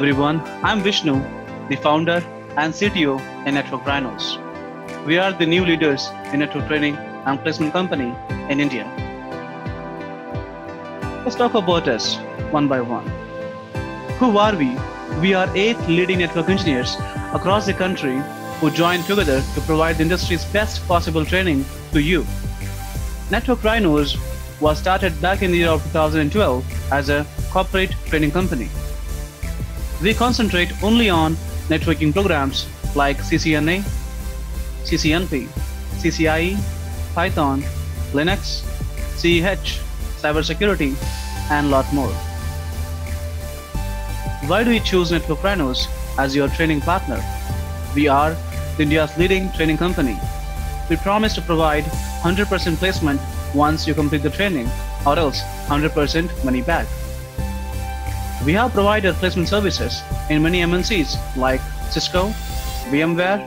Everyone, I'm Vishnu, the founder and CTO in Network Rhinos. We are the new leaders in network training and placement company in India. Let's talk about us one by one. Who are we? We are eight leading network engineers across the country who join together to provide the industry's best possible training to you. Network Rhinos was started back in the year of 2012 as a corporate training company. We concentrate only on networking programs like CCNA, CCNP, CCIE, Python, Linux, CEH, cybersecurity, and lot more. Why do we choose Network Rhinos as your training partner? We are India's leading training company. We promise to provide 100% placement once you complete the training, or else 100% money back. We have provided placement services in many MNCs like Cisco, VMware,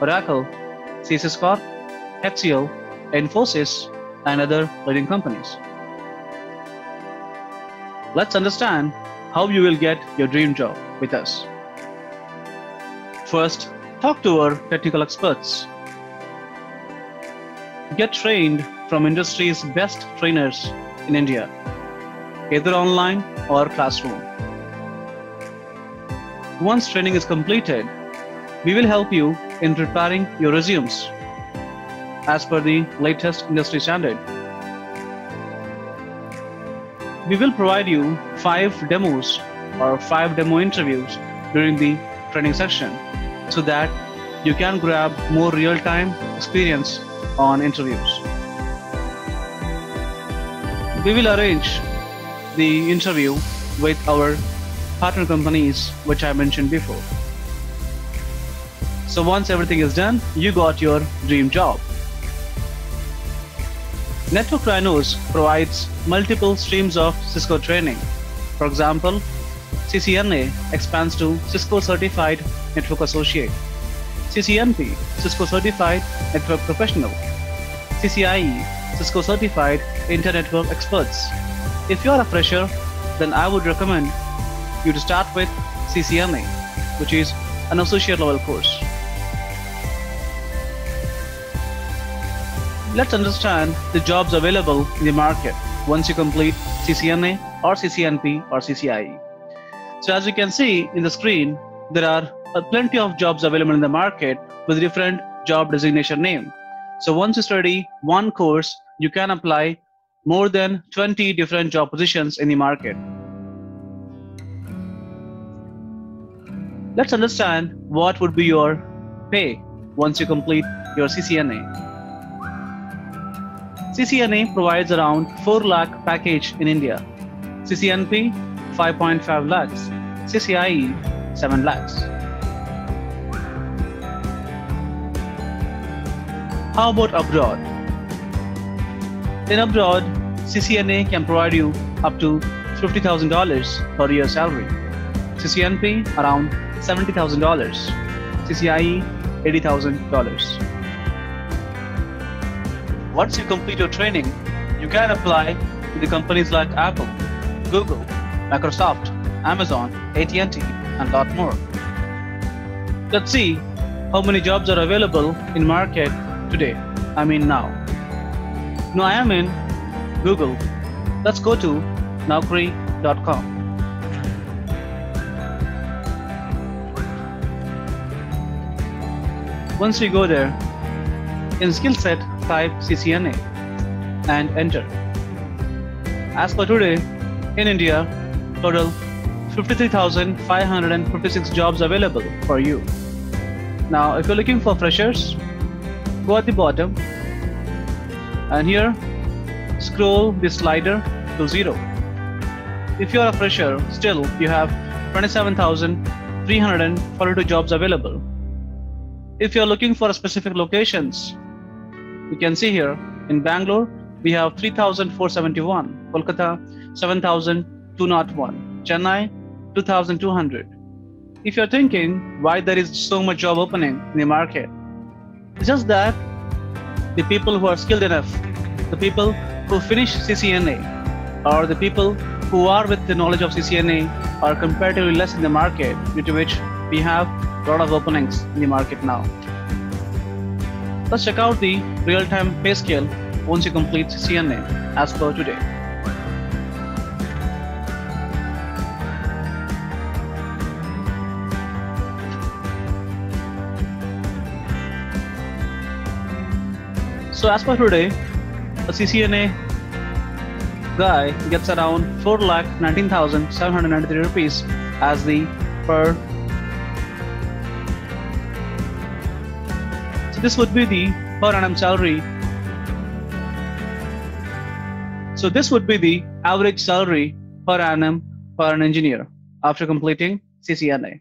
Oracle, CSS Corp, HCL, Infosys, and other leading companies. Let's understand how you will get your dream job with us. First, talk to our technical experts. Get trained from industry's best trainers in India, either online or classroom. Once training is completed, we will help you in preparing your resumes as per the latest industry standard. We will provide you five demos or five demo interviews during the training session so that you can grab more real-time experience on interviews. We will arrange the interview with our partner companies, which I mentioned before. So once everything is done, you got your dream job. Network Rhinos provides multiple streams of Cisco training. For example, CCNA expands to Cisco Certified Network Associate, CCNP, Cisco Certified Network Professional, CCIE, Cisco Certified Internet Network Experts. If you are a fresher, then I would recommend you to start with CCNA, which is an associate level course. Let's understand the jobs available in the market once you complete CCNA or CCNP or CCIE. So as you can see in the screen, there are plenty of jobs available in the market with different job designation name. So once you study one course, you can apply more than 20 different job positions in the market. Let's understand what would be your pay once you complete your CCNA. CCNA provides around 4 lakh package in India. CCNP 5.5 lakhs. CCIE 7 lakhs. How about abroad? In abroad, CCNA can provide you up to $50,000 per year salary. CCNP around $70,000. CCIE $80,000. Once you complete your training, you can apply to the companies like Apple, Google, Microsoft, Amazon, AT&T, and lot more. Let's see how many jobs are available in market today. I mean now. Now I am in Google. Let's go to Naukri.com. Once we go there, in skill set, type CCNA and enter. As for today, in India, total 53,556 jobs available for you. Now, if you're looking for freshers, go at the bottom and here scroll the slider to zero. If you're a fresher, still you have 27,342 jobs available. If you're looking for specific locations, you can see here in Bangalore, we have 3,471, Kolkata 7,201, Chennai 2,200. If you're thinking why there is so much job opening in the market, it's just that the people who are skilled enough, the people who finish CCNA, or the people who are with the knowledge of CCNA are comparatively less in the market, due to which we have a lot of openings in the market now. Let's check out the real-time pay scale once you complete CCNA as per today. So as per today, a CCNA guy gets around 4 lakh 19,793 rupees as the per. So this would be the per annum salary. So this would be the average salary per annum for an engineer after completing CCNA.